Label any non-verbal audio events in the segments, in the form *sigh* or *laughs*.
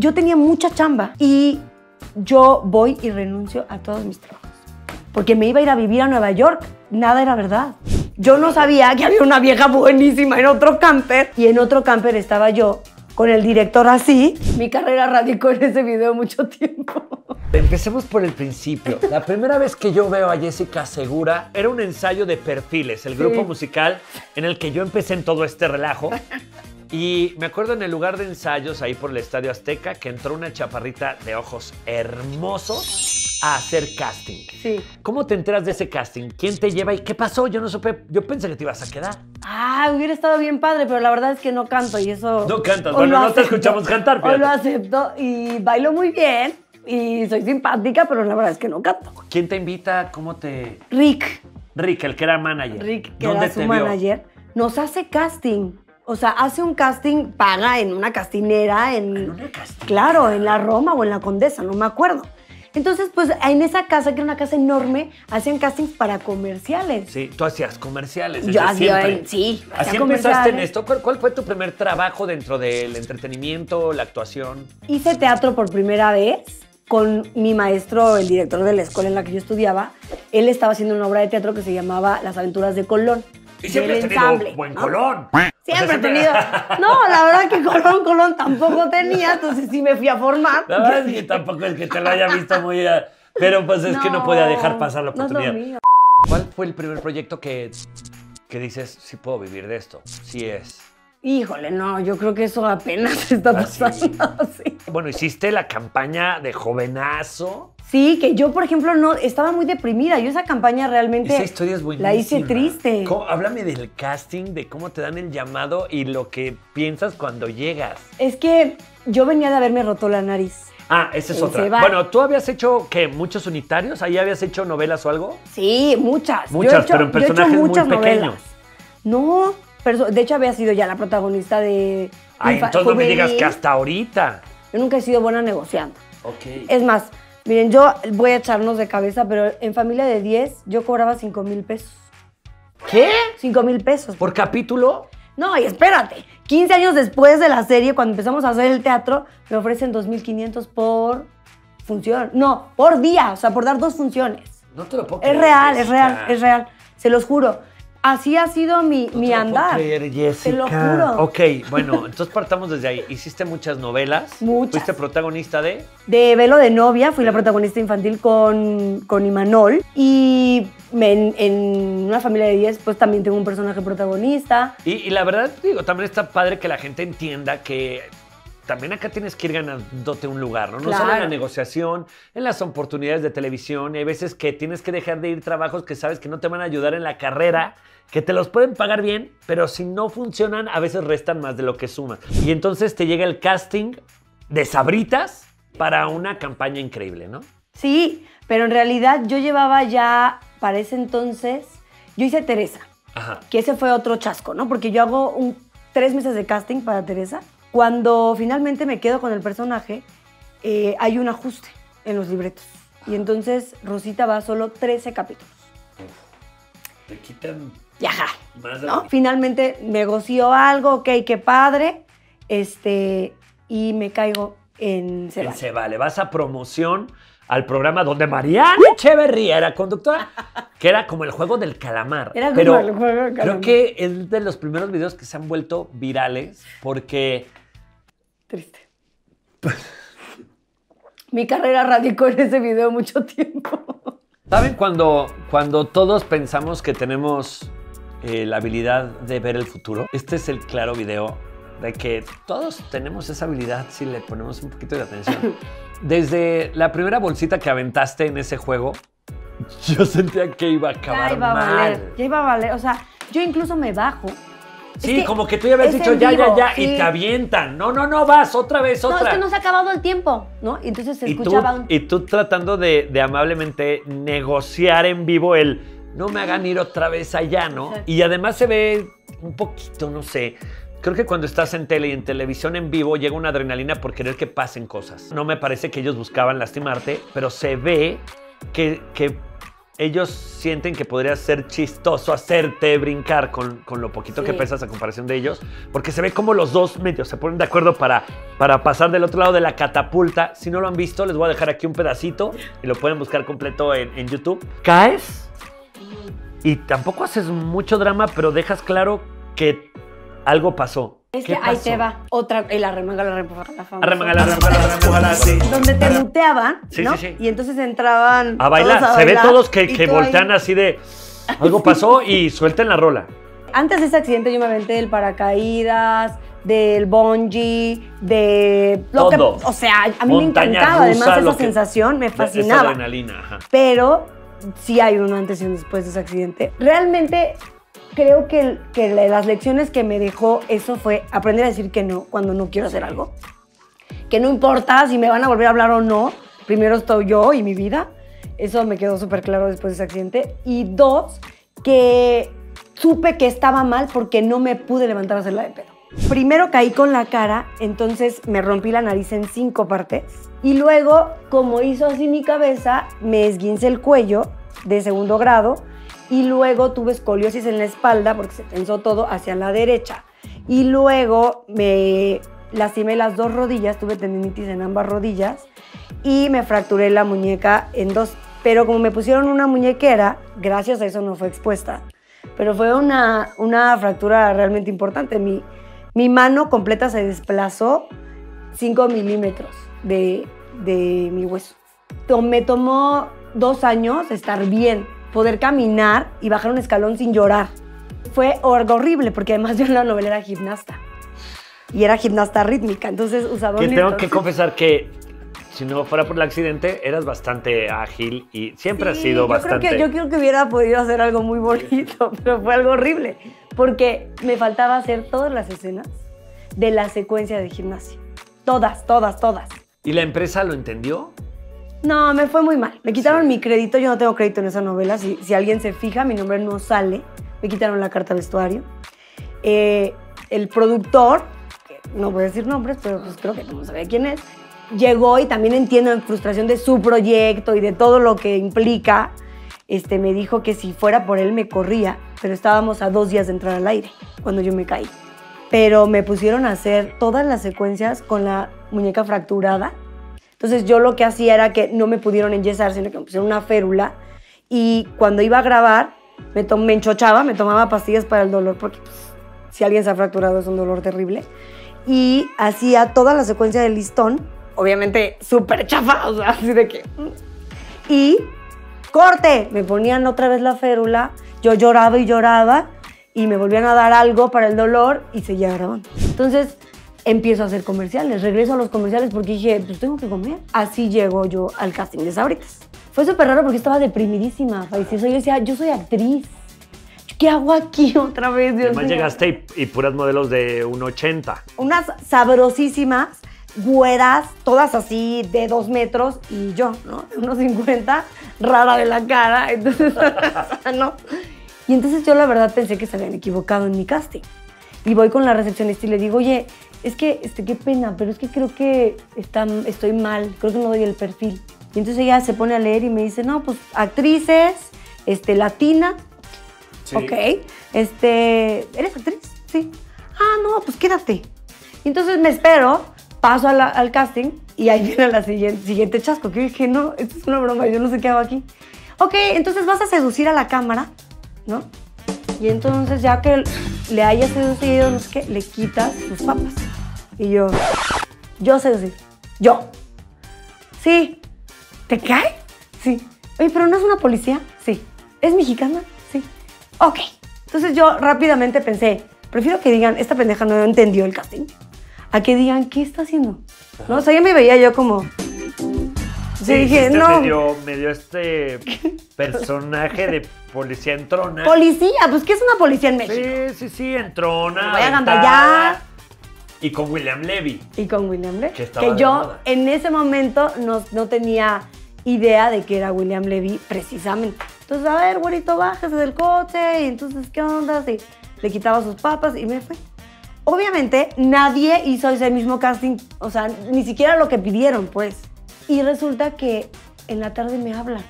Yo tenía mucha chamba y yo voy y renuncio a todos mis trabajos. Porque me iba a ir a vivir a Nueva York. Nada era verdad. Yo no sabía que había una vieja buenísima en otro camper y en otro camper estaba yo con el director así. Mi carrera radicó en ese video mucho tiempo. Empecemos por el principio. La primera vez que yo veo a Jessica Segura era un ensayo de perfiles, el grupo musical en el que yo empecé en todo este relajo. Y me acuerdo en el lugar de ensayos, ahí por el Estadio Azteca, que entró una chaparrita de ojos hermosos a hacer casting. Sí. ¿Cómo te enteras de ese casting? ¿Quién te lleva y qué pasó? Yo no supe, yo pensé que te ibas a quedar. Ah, hubiera estado bien padre, pero la verdad es que no canto y eso... No cantas, bueno, no te escuchamos cantar, Hoy lo acepto y bailo muy bien y soy simpática, pero la verdad es que no canto. ¿Quién te invita? ¿Cómo te...? Rick, Rick, el que era manager. Rick, que ¿Dónde era su te vio? manager, nos hace casting. O sea, hace un casting, paga en una castinera, en... En una casting. Claro, en la Roma o en la Condesa, no me acuerdo. Entonces, pues en esa casa, que era una casa enorme, hacían castings para comerciales. Sí, tú hacías comerciales. Yo hacía- siempre. sí, hacía Así empezaste en esto. ¿Cuál, cuál fue tu primer trabajo dentro del entretenimiento, la actuación? Hice teatro por primera vez con mi maestro, el director de la escuela en la que yo estudiaba. Él estaba haciendo una obra de teatro que se llamaba Las aventuras de Colón. Y siempre has tenido ensamble, buen ¿no? colón. Siempre O sea, he tenido. *laughs* No, la verdad que Colón, Colón tampoco tenía, entonces sí me fui a formar. La verdad es que tampoco es que te lo haya visto muy... eh, Pero pues es que no podía dejar pasar la no es lo oportunidad. mío. ¿Cuál fue el primer proyecto que, que dices, sí puedo vivir de esto? Sí es. Híjole, no, yo creo que eso apenas *laughs* está ¿Ah, sí? pasando. *laughs* Sí. Bueno, hiciste la campaña de jovenazo. Sí, que yo, por ejemplo, no estaba muy deprimida. Yo esa campaña realmente Esa historia es buenísima. la hice triste. ¿Cómo- Háblame del casting, de cómo te dan el llamado y lo que piensas cuando llegas. Es que yo venía de haberme roto la nariz. Ah, esa es otra. Bueno, ¿tú habías hecho, qué, muchos unitarios? ¿Ahí habías hecho novelas o algo? Sí, muchas. Yo he Muchas, hecho- pero en yo he hecho personajes muy pequeños. No, de hecho había sido ya la protagonista de. Ay, Infa- entonces no me digas que hasta ahorita. Yo nunca he sido buena negociando. Ok. Es más, miren, yo voy a echarnos de cabeza, pero en familia de 10 yo cobraba 5 mil pesos. ¿Qué? 5 mil pesos. ¿Por capítulo? No, y espérate. 15 años después de la serie, cuando empezamos a hacer el teatro, me ofrecen 2.500 por función. No, por día, o sea, por dar dos funciones. No te lo puedo Es creer, real, es real, es real. Se los juro. Así ha sido mi, No mi te lo andar. puedo creer, Jessica. Te lo juro. Ok, bueno, entonces partamos desde ahí. Hiciste muchas novelas. Muchas. Fuiste protagonista de. De Velo de Novia, fui la protagonista infantil con, con Imanol. Y me- en, en una familia de 10, pues también tengo un personaje protagonista. Y, y la verdad, digo, también está padre que la gente entienda que también acá tienes que ir ganándote un lugar, ¿no? No solo en la Claro. negociación, en las oportunidades de televisión. y Hay veces que tienes que dejar de ir trabajos que sabes que no te van a ayudar en la carrera, que te los pueden pagar bien, pero si no funcionan, a veces restan más de lo que suman. Y entonces te llega el casting de Sabritas para una campaña increíble, ¿no? Sí, pero en realidad yo llevaba ya, para ese entonces, yo hice Teresa. Ajá. que ese fue otro chasco, ¿no? Porque yo hago un, tres meses de casting para Teresa. Cuando finalmente me quedo con el personaje, eh, hay un ajuste en los libretos. Y entonces Rosita va solo 13 capítulos. Te quitan Y ajá, ¿no? Finalmente negoció algo, ok, qué padre, este, y me caigo en Se En Vale. Se Vale. Vas a promoción al programa donde Mariana Echeverría era conductora, *laughs* que era como el juego del calamar. Era como Pero el juego del Creo calamar. que es de los primeros videos que se han vuelto virales porque Triste. *laughs* Mi carrera radicó en ese video mucho tiempo. ¿Saben cuando, cuando todos pensamos que tenemos eh, la habilidad de ver el futuro? Este es el claro video de que todos tenemos esa habilidad si le ponemos un poquito de atención. *laughs* Desde la primera bolsita que aventaste en ese juego, yo sentía que iba a acabar Ya iba a mal. valer, ya iba a valer. O sea, yo incluso me bajo. Es Sí, que como que tú ya habías dicho ya, ya, vivo, ya, y sí. te avientan. No, no, no, vas, otra vez, No, otra. es que no se ha acabado el tiempo, ¿no? Y entonces se y, tú, escuchaba un... y tú tratando de, de amablemente negociar en vivo el no me hagan ir otra vez allá, ¿no? Y además se ve un poquito, no sé. Creo que cuando estás en tele y en televisión en vivo llega una adrenalina por querer que pasen cosas. No me parece que ellos buscaban lastimarte, pero se ve que, que ellos sienten que podría ser chistoso hacerte brincar con, con lo poquito que pesas a comparación de ellos, porque se ve como los dos medios se ponen de acuerdo para, para pasar del otro lado de la catapulta. Si no lo han visto, les voy a dejar aquí un pedacito y lo pueden buscar completo en, en YouTube. Caes y tampoco haces mucho drama, pero dejas claro que algo pasó. Es ¿Qué que ahí te va otra, el arremanga, la remoja, la famosa. Arremangala, arremangala, arremangala, así. Donde te muteaban, Sí, ¿no? sí, sí. Y entonces entraban A bailar. todos se ve todos que, que ahí. voltean así de *laughs* algo pasó y suelten la rola. Antes de ese accidente yo me aventé del paracaídas, del bungee, de... lo que- Todo. o sea, a mí Montaña me encantaba. rusa, Además, esa sensación me Esa fascinaba. adrenalina, ajá. Pero sí hay un antes y un después de ese accidente. Realmente creo que, que la- las lecciones que me dejó eso fue aprender a decir que no cuando no quiero hacer algo. Que no importa si me van a volver a hablar o no, primero estoy yo y mi vida. Eso me quedó súper claro después de ese accidente. Y dos, que supe que estaba mal porque no me pude levantar a hacerla de pedo. Primero caí con la cara, entonces me rompí la nariz en cinco partes. Y luego, como hizo así mi cabeza, me esguincé el cuello de segundo grado. Y luego tuve escoliosis en la espalda porque se tensó todo hacia la derecha. Y luego me lastimé las dos rodillas, tuve tendinitis en ambas rodillas y me fracturé la muñeca en dos. Pero como me pusieron una muñequera, gracias a eso no fue expuesta. Pero fue una, una fractura realmente importante. Mi, mi mano completa se desplazó 5 milímetros de, de mi hueso. Me tomó dos años estar bien, poder caminar y bajar un escalón sin llorar. Fue horrible porque además *laughs* yo en la novela era gimnasta. Y era gimnasta rítmica, entonces usaba Que tengo que confesar que si no fuera por el accidente, eras bastante ágil y siempre has Sí, sido yo bastante. Creo que, yo creo que hubiera podido hacer algo muy bonito, *laughs* pero fue algo horrible. Porque me faltaba hacer todas las escenas de la secuencia de gimnasia. Todas, todas, todas. ¿Y la empresa lo entendió? No, me fue muy mal. Me quitaron Sí. mi crédito, yo no tengo crédito en esa novela. Si, si alguien se fija, mi nombre no sale. Me quitaron la carta vestuario. Eh, el productor, no voy a decir nombres, pero pues creo que no sabe quién es, llegó y también entiendo en frustración de su proyecto y de todo lo que implica. Este, me dijo que si fuera por él me corría, pero estábamos a dos días de entrar al aire cuando yo me caí. Pero me pusieron a hacer todas las secuencias con la muñeca fracturada. Entonces yo lo que hacía era que no me pudieron enyesar, sino que me pusieron una férula. Y cuando iba a grabar, me, me enchochaba, me tomaba pastillas para el dolor, porque pues, si alguien se ha fracturado es un dolor terrible. Y hacía toda la secuencia del listón, obviamente súper chafa, o sea, así de que... mm. Y corte, me ponían otra vez la férula, yo lloraba y lloraba, y me volvían a dar algo para el dolor y seguía grabando. Entonces empiezo a hacer comerciales, regreso a los comerciales porque dije, pues tengo que comer. Así llego yo al casting de Sabritas. Fue súper raro porque estaba deprimidísima, Faisy. Yo decía, yo soy actriz. ¿Qué hago aquí *laughs* otra vez, Dios Además mío? llegaste y, y puras modelos de 1,80. Unas sabrosísimas, güeras, todas así de dos metros y yo, ¿no? De unos 50, rara de la cara. *laughs* Entonces, *laughs* ¿no? Y entonces yo la verdad pensé que se habían equivocado en mi casting. Y voy con la recepcionista y le digo, oye, es que, este, qué pena, pero es que creo que está, estoy mal, creo que no doy el perfil. Y entonces ella se pone a leer y me dice, no, pues actrices, este, latina, ok, este, ¿eres actriz? Sí. Ah, no, pues quédate. Y entonces me espero, paso la- al casting y ahí viene la siguiente, siguiente chasco, que dije, no, esto es una broma, yo no sé qué hago aquí. Ok, entonces vas a seducir a la cámara, ¿no? Y entonces ya que le hayas seducido, no sé qué, le quitas sus papas. Y yo, yo seducí, yo. Sí. ¿Te cae? Sí. Oye, pero no es una policía? Sí. ¿Es mexicana? Sí. Ok. Entonces yo rápidamente pensé, prefiero que digan, esta pendeja no entendió el casting, a que digan, ¿qué está haciendo? ¿No? O sea, ya me veía yo como... Sí, dije, hiciste no. Medio, medio este personaje de policía entrona. Policía, pues ¿qué es una policía en México? Sí, sí, sí, entrona. Me voy a aventada. agandallar. Y con William Levy. Y con William Levy. Que de yo moda. en ese momento no, no tenía idea de que era William Levy precisamente. Entonces, a ver, güerito, bájese del coche. Y entonces, ¿qué onda? Y le quitaba sus papas y me fue. Obviamente, nadie hizo ese mismo casting. O sea, ni siquiera lo que pidieron, pues. Y resulta que en la tarde me hablan.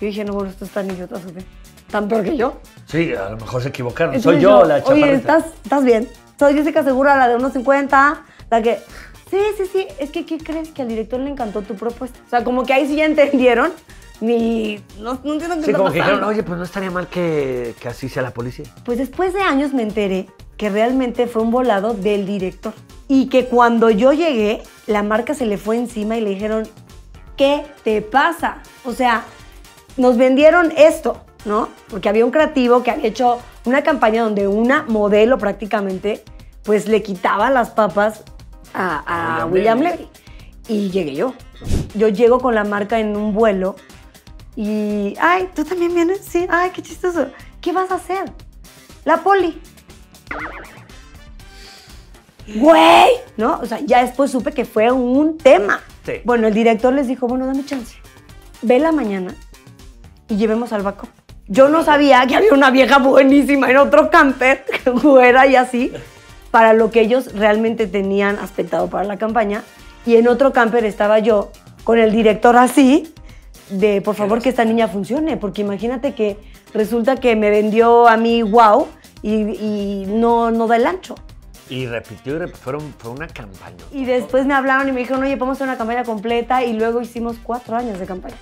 Yo dije, no, bueno, estos tan idiotas, ¿o qué? Tan peor que yo. Sí, a lo mejor se equivocaron. Entonces Soy yo, la chaparrita. Oye, ¿estás, ¿estás bien? Soy Jessica Segura, la de unos 50, la que... Sí, sí, sí. Es que, ¿qué crees? Que al director le encantó tu propuesta. O sea, como que ahí sí ya entendieron. Ni... No, no entiendo qué Sí, está como que dijeron, pasando. oye, pues no estaría mal que, que así sea la policía. Pues después de años me enteré que realmente fue un volado del director. Y que cuando yo llegué, la marca se le fue encima y le dijeron, ¿qué te pasa? O sea, nos vendieron esto, ¿no? Porque había un creativo que había hecho una campaña donde una modelo prácticamente, pues le quitaba las papas a, a William William Levy. Levy. Y llegué yo. Yo llego con la marca en un vuelo y, ay, ¿tú también vienes? Sí, ay, qué chistoso. ¿Qué vas a hacer? La poli. Güey, ¿no? O sea, ya después supe que fue un tema. Sí. Bueno, el director les dijo, bueno, dame chance. Ve la mañana y llevemos al backup. Yo no sabía que había una vieja buenísima en otro camper, *laughs* güera y así, para lo que ellos realmente tenían aspectado para la campaña. Y en otro camper estaba yo con el director así, de por favor que esta niña funcione, porque imagínate que resulta que me vendió a mí wow y, y no, no da el ancho. Y repitió y fueron, fue una campaña. Y después me hablaron y me dijeron, oye, podemos hacer una campaña completa y luego hicimos cuatro años de campaña.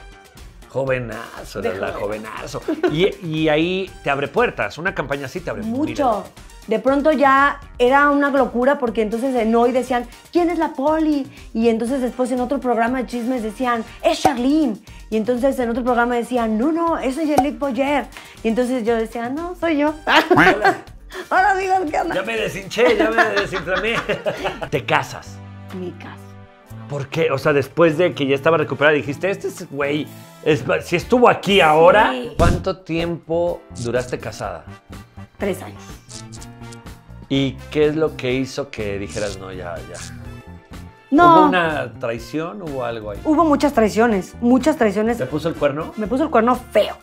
Jovenazo, De la jovenazo. Y, y ahí te abre puertas. Una campaña así te abre Mucho. De pronto ya era una locura porque entonces en hoy decían, ¿quién es la poli? Y entonces después en otro programa de chismes decían, es Charlene. Y entonces en otro programa decían, no, no, es Angelique Boyer. Y entonces yo decía, no, soy yo. Ahora digan qué onda. Ya me deshinché, ya me desinflamé. *laughs* te casas. Mi casa. ¿Por qué? O sea, después de que ya estaba recuperada, dijiste, este es, güey, es- si estuvo aquí ahora. Sí. ¿Cuánto tiempo duraste casada? Tres años. ¿Y qué es lo que hizo que dijeras, no, ya, ya? No, ¿Hubo una traición? ¿Hubo algo ahí? hubo muchas traiciones, muchas traiciones. ¿Te puso el cuerno? Me puso el cuerno feo.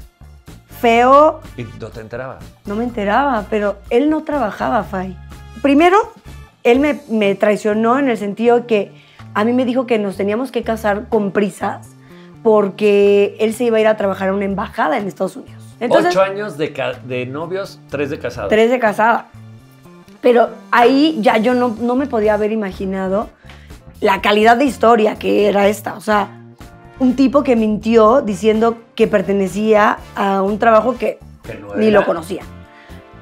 Feo, Y no te enterabas. No me enteraba, pero él no trabajaba, Fay. Primero, él me, me traicionó en el sentido que a mí me dijo que nos teníamos que casar con prisas porque él se iba a ir a trabajar a una embajada en Estados Unidos. Entonces, Ocho años de, novios, tres de casados. tres de casada. Pero ahí ya yo no, no me podía haber imaginado la calidad de historia que era esta. O sea, un tipo que mintió diciendo que pertenecía a un trabajo que Que no ni lo conocía.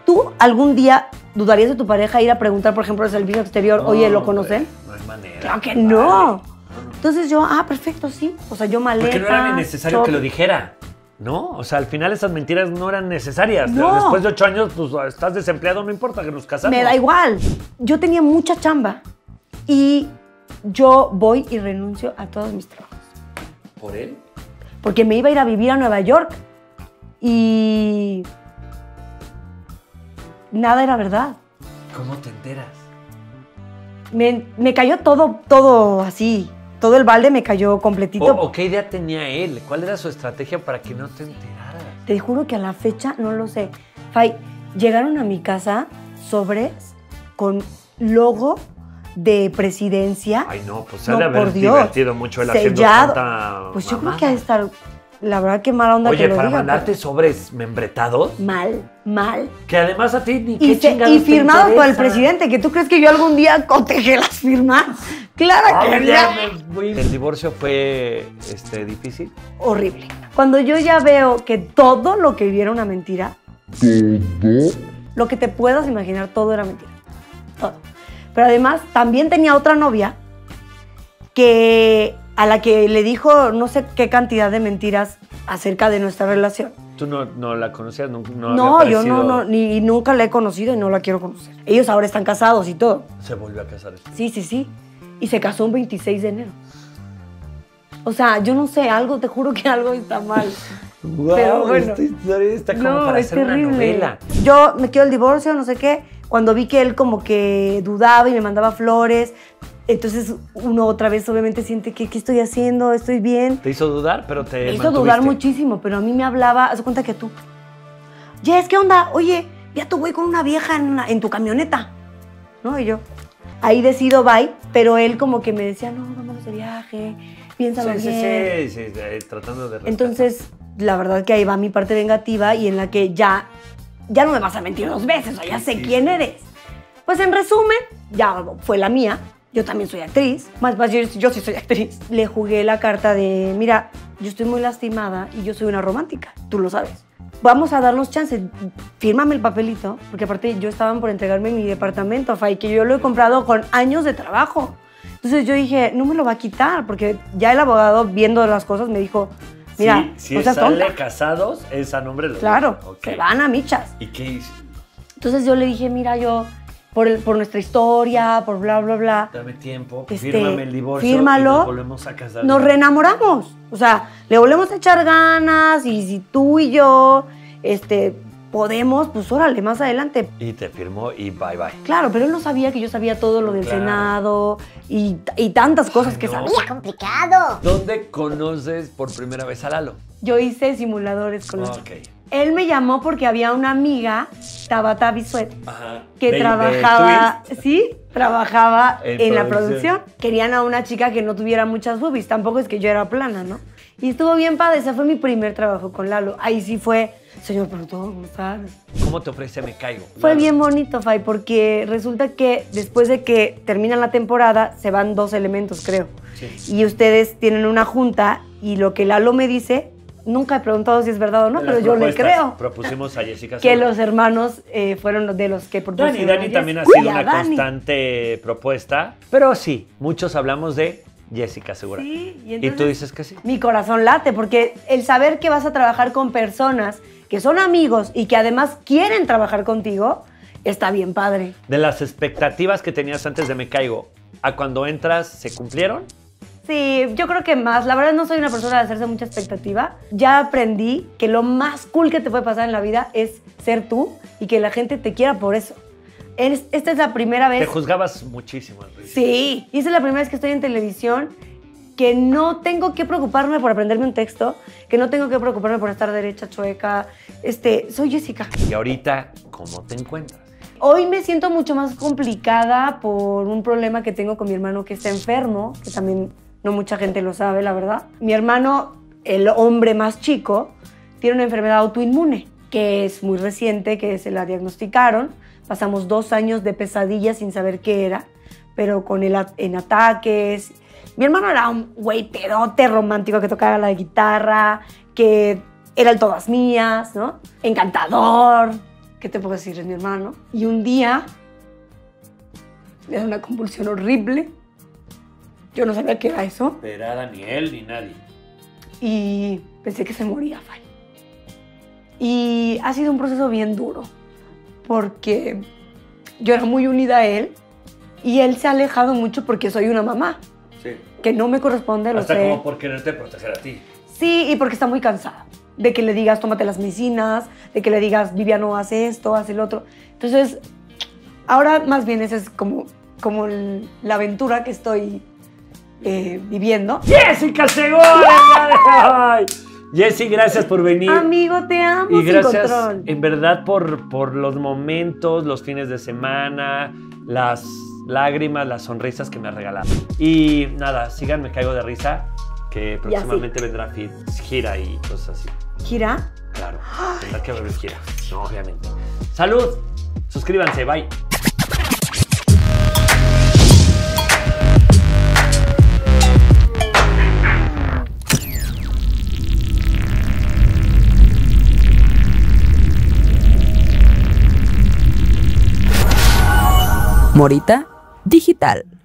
¿Tú algún día dudarías de tu pareja ir a preguntar, por ejemplo, al servicio exterior, No, oye, ¿lo conocen? No hay manera. Claro que Vale. no. Entonces yo, ah, perfecto, sí. O sea, yo maleta. Porque no era necesario que lo dijera. ¿No? O sea, al final esas mentiras no eran necesarias. No. Después de ocho años, pues estás desempleado, no importa que nos casamos. Me da igual. Yo tenía mucha chamba y yo voy y renuncio a todos mis trabajos. ¿Por él? Porque me iba a ir a vivir a Nueva York y nada era verdad. ¿Cómo te enteras? Me, me cayó todo, todo así. Todo el balde me cayó completito. ¿O, o qué idea tenía él? ¿Cuál era su estrategia para que no te enteraras? Te juro que a la fecha no lo sé. Fay, llegaron a mi casa sobres con logo de presidencia. Ay, no, pues No, ha de haber por Dios. divertido mucho haciendo sellado. tanta Pues yo creo que ha de estar, la verdad que mala onda Oye, que lo para diga, mandarte pero- sobres membretados, Mal, mal. que además a ti ni Y, qué se- chingados y te firmados por el interesa. presidente, que tú crees que yo algún día cotejé las firmas. Claro que ya no. me. ¿El divorcio fue este, difícil? Horrible. Cuando yo ya veo que todo lo que vi era una mentira, lo que te puedas imaginar, todo era mentira. Todo. Pero además también tenía otra novia que a la que le dijo no sé qué cantidad de mentiras acerca de nuestra relación. ¿Tú no, no la conocías? No, no, No, yo no, no, ni nunca la he conocido y no la quiero conocer. Ellos ahora están casados y todo. Se volvió a casar. Sí, sí, sí. Y se casó un 26 de enero. O sea, yo no sé, algo, te juro que algo está mal. Wow, Pero bueno. esta historia está como no, para es hacer una terrible. novela. Yo me quiero el divorcio, no sé qué. Cuando vi que él como que dudaba y me mandaba flores, entonces uno otra vez obviamente siente que qué estoy haciendo, estoy bien. Te hizo dudar, pero te Me hizo dudar muchísimo, pero a mí me hablaba, haz cuenta que tú. Jess, ¿qué onda? Oye, ya tu güey con una vieja en, una- en tu camioneta. ¿No? Y yo, ahí decido bye, pero él como que me decía, no, vámonos de viaje, piénsalo Sí, sí, bien. sí, sí, eh, tratando de rescatar. Entonces, la verdad que ahí va mi parte vengativa y en la que ya, ya no me vas a mentir dos veces, o ya sé quién eres. Pues en resumen, ya fue la mía. Yo también soy actriz. Más, más yo, yo sí soy actriz. Le jugué la carta de, mira, yo estoy muy lastimada y yo soy una romántica. Tú lo sabes. Vamos a darnos chance. Fírmame el papelito. Porque aparte yo estaban por entregarme mi departamento, Fay, que yo lo he comprado con años de trabajo. Entonces yo dije, no me lo va a quitar. Porque ya el abogado, viendo las cosas, me dijo, mira, si, si no sale tonta. casados, es a nombre de los Claro, se van a michas. ¿Y qué hice? Entonces yo le dije, mira, yo, por, el- por nuestra historia, por bla, bla, bla, Dame tiempo, Este, fírmame el divorcio fírmalo. y nos volvemos a casar. nos reenamoramos. O sea, le volvemos a echar ganas y si tú y yo este, podemos, pues órale, más adelante. Y te firmó y bye bye. Claro, pero él no sabía que yo sabía todo lo del Claro. Senado y, y tantas cosas Ay, que no. sabía. complicado. ¿Dónde conoces por primera vez a Lalo? Yo hice simuladores con él. Ok. Él me llamó porque había una amiga, Tabata Bisuet, Ajá. que De- trabajaba, sí, trabajaba En en, la producción. producción. Querían a una chica que no tuviera muchas boobies, tampoco es que yo era plana, ¿no? Y estuvo bien padre, ese fue mi primer trabajo con Lalo. Ahí sí fue, señor productor, ¿cómo estás? ¿Cómo te ofrece Me Caigo? Fue Lalo. bien bonito, Fay, porque resulta que después de que termina la temporada, se van dos elementos, creo. Sí. Y ustedes tienen una junta y lo que Lalo me dice, nunca he preguntado si es verdad o no, pero yo le creo. Propusimos a Jessica Que los hermanos eh, fueron los de los que Dani, propusieron. Dani a también ha sido una Dani. constante propuesta, pero sí, muchos hablamos de Jessica Segura. Sí, y y, tú dices que sí. Mi corazón late, porque el saber que vas a trabajar con personas que son amigos y que además quieren trabajar contigo, está bien padre. De las expectativas que tenías antes de Me Caigo a cuando entras, ¿se cumplieron? Sí, yo creo que más. La verdad no soy una persona de hacerse mucha expectativa. Ya aprendí que lo más cool que te puede pasar en la vida es ser tú y que la gente te quiera por eso. Es- esta es la primera Te vez. juzgabas muchísimo, Enrique. Sí, y esa es la primera vez que estoy en televisión que no tengo que preocuparme por aprenderme un texto, que no tengo que preocuparme por estar derecha, chueca. Este, soy Jessica. Y ahorita, ¿cómo te encuentras? Hoy me siento mucho más complicada por un problema que tengo con mi hermano que está enfermo, que también no mucha gente lo sabe, la verdad. Mi hermano, el hombre más chico, tiene una enfermedad autoinmune, que es muy reciente, que se la diagnosticaron. Pasamos dos años de pesadilla sin saber qué era, pero con él en ataques. Mi hermano era un güey pedote romántico que tocaba la guitarra, que era el todas mías, ¿no? Encantador. ¿Qué te puedo decir? Es mi hermano. Y un día le da una convulsión horrible. Yo no sabía qué era eso. Era ni él ni nadie. Y pensé que se moría, Fay. Y ha sido un proceso bien duro. Porque yo era muy unida a él. Y él se ha alejado mucho porque soy una mamá. Sí. Que no me corresponde, lo Hasta sé. como por quererte proteger a ti. Sí, y porque está muy cansada. De que le digas, tómate las medicinas, de que le digas, Viviano, hace esto, hace el otro. Entonces, ahora más bien esa es como, como el- la aventura que estoy eh, viviendo. ¡Jessica Segura! *laughs* Ay. Jessy, gracias por venir. Amigo, te amo Y sin gracias control. en verdad por, por los momentos, los fines de semana, las lágrimas, las sonrisas que me has regalado. Y nada, sigan, me caigo de risa, que próximamente vendrá gira y cosas así. Gira. Claro, tendrá que haber gira, no, obviamente. Salud, suscríbanse, bye. Morita Digital.